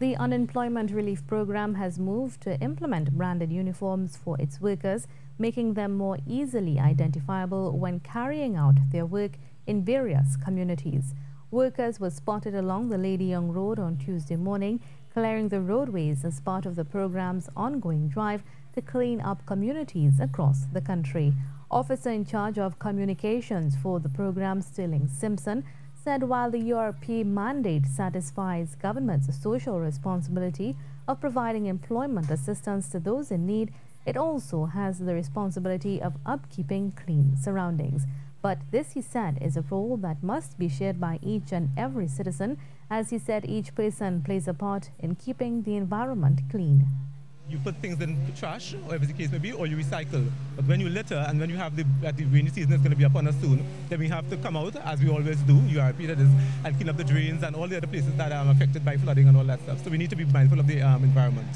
The Unemployment Relief Program has moved to implement branded uniforms for its workers, making them more easily identifiable when carrying out their work in various communities. Workers were spotted along the Lady Young Road on Tuesday morning, clearing the roadways as part of the program's ongoing drive to clean up communities across the country. Officer in charge of communications for the program, Sterling Simpson, said while the URP mandate satisfies government's social responsibility of providing employment assistance to those in need, it also has the responsibility of upkeeping clean surroundings. But this, he said, is a role that must be shared by each and every citizen, as he said each person plays a part in keeping the environment clean you put things in trash, or whatever the case may be, or you recycle. But when you litter and when you have the, that the rainy season is going to be upon us soon, then we have to come out, as we always do, URP that is, and clean up the drains and all the other places that are affected by flooding and all that stuff. So we need to be mindful of the um, environment.